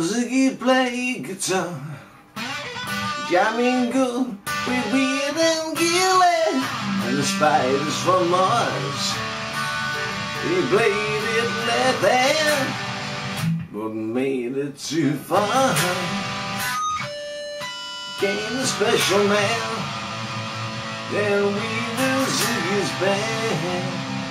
Ziggy play guitar. Jamming good with Weird and Gilly. And the spiders from Mars. He played it left hand But made it too far. Came a special man. Then we will Ziggy's band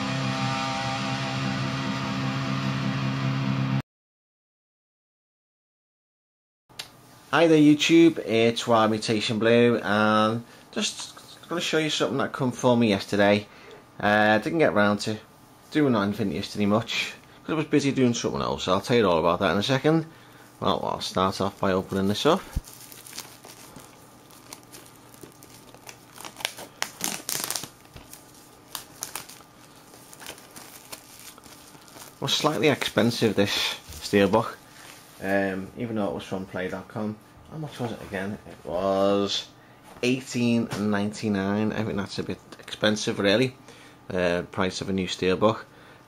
Hi there YouTube, it's Wild Mutation Blue and just going to show you something that come for me yesterday. Uh, didn't get around to doing anything yesterday much because I was busy doing something else. I'll tell you all about that in a second. Well, I'll start off by opening this up. was slightly expensive this steelbook um, even though it was from play.com how much was it again? It was 18.99 I think that's a bit expensive really. Uh, price of a new steelbook.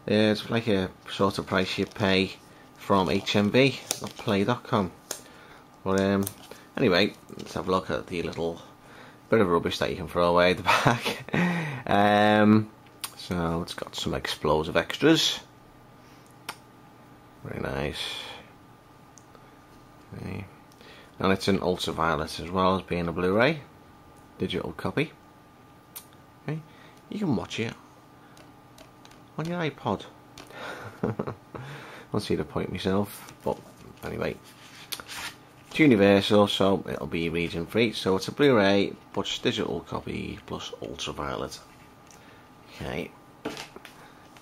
Uh, it's like a sort of price you pay from HMV not play.com but um, anyway let's have a look at the little bit of rubbish that you can throw away at the back. Um, so it's got some explosive extras. Very nice. Okay. And it's an ultraviolet as well as being a Blu-ray digital copy. Okay. You can watch it on your iPod. I'll see the point myself, but anyway. It's universal, so it'll be region free. So it's a Blu-ray, but digital copy plus ultraviolet. Okay.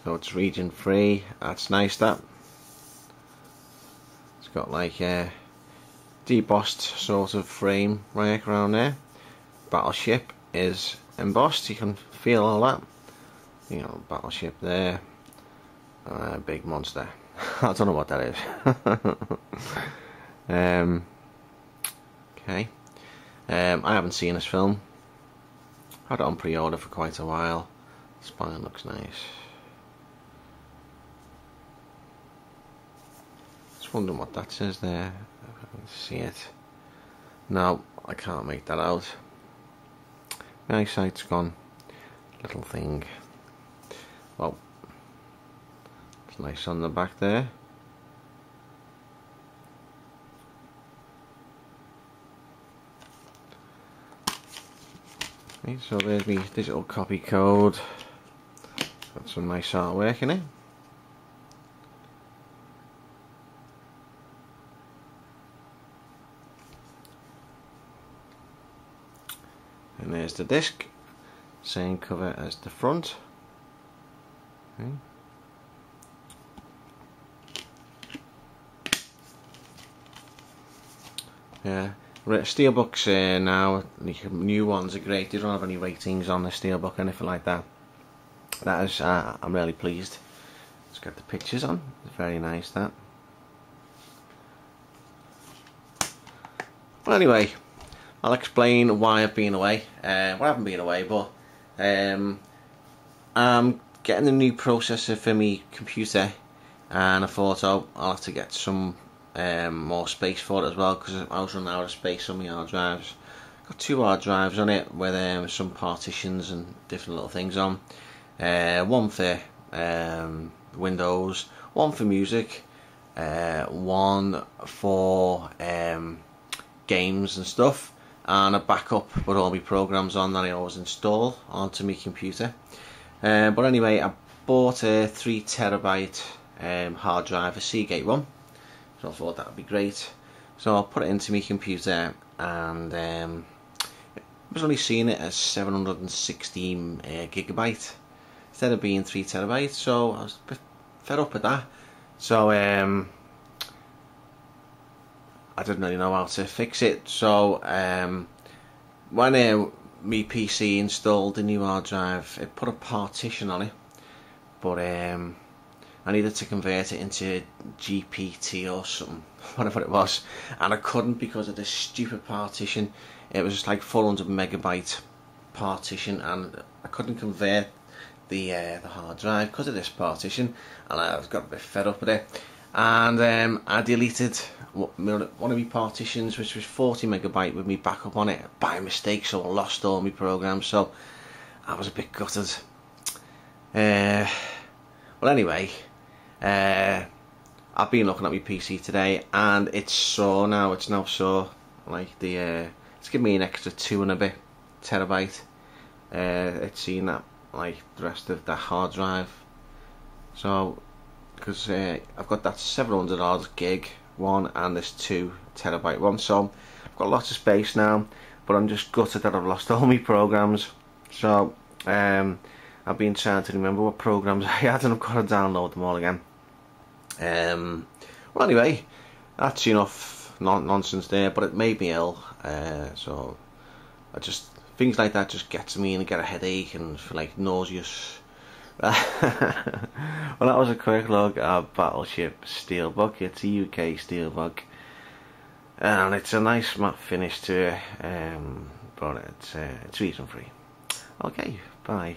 So it's region free. That's nice. That it's got like a debossed sort of frame right around there. Battleship is embossed, you can feel all that. You know, battleship there. Uh, big monster. I don't know what that is. um, okay. Um, I haven't seen this film. Had it on pre-order for quite a while. Spine looks nice. Just wondering what that says there see it. No, I can't make that out. My eyesight's gone. Little thing. Well, it's nice on the back there. Okay, so there's my digital copy code. Got some nice artwork in it. And there's the disc same cover as the front. Okay. yeah steelbooks uh, now new ones are great. They don't have any ratings on the steelbook or anything like that. That is uh, I'm really pleased. It's got the pictures on. Very nice that. Well anyway I'll explain why I've been away. Uh, well, I haven't been away, but um, I'm getting a new processor for my computer, and I thought oh, I'll have to get some um, more space for it as well because I was running out of space on my hard drives. Got two hard drives on it with um, some partitions and different little things on. Uh, one for um, Windows, one for music, uh, one for um, games and stuff and a backup with all my programs on that I always install onto my computer. Um, but anyway, I bought a 3 terabyte um, hard drive, a Seagate one, so I thought that would be great. So I put it into my computer and um, I was only seeing it as 716 uh, gigabyte instead of being 3 terabytes, so I was a bit fed up with that. So um, I didn't really know how to fix it. So um, when uh, my PC installed the new hard drive it put a partition on it. But um, I needed to convert it into GPT or something whatever it was. And I couldn't because of this stupid partition. It was just like 400 megabyte partition and I couldn't convert the uh, the hard drive because of this partition. And I got a bit fed up with it. And um, I deleted one of my partitions which was 40 megabyte with me backup on it by mistake so I lost all my programs so I was a bit gutted. Uh, well anyway uh, I've been looking at my PC today and it's so now it's now so like the uh, it's giving me an extra two and a bit terabyte. Uh, it's seen that like the rest of the hard drive. So because uh, I've got that 700 odd gig one and this 2 terabyte one. So I've got lots of space now but I'm just gutted that I've lost all my programs. So um, I've been trying to remember what programs I had and I've got to download them all again. Um, well anyway that's enough non nonsense there but it made me ill. Uh, so I just things like that just gets me and get a headache and feel like nauseous well, that was a quick look at Battleship Steelbook. It's a UK steelbook, and it's a nice matte finish to it, um, but it's uh, it's region free. Okay, bye.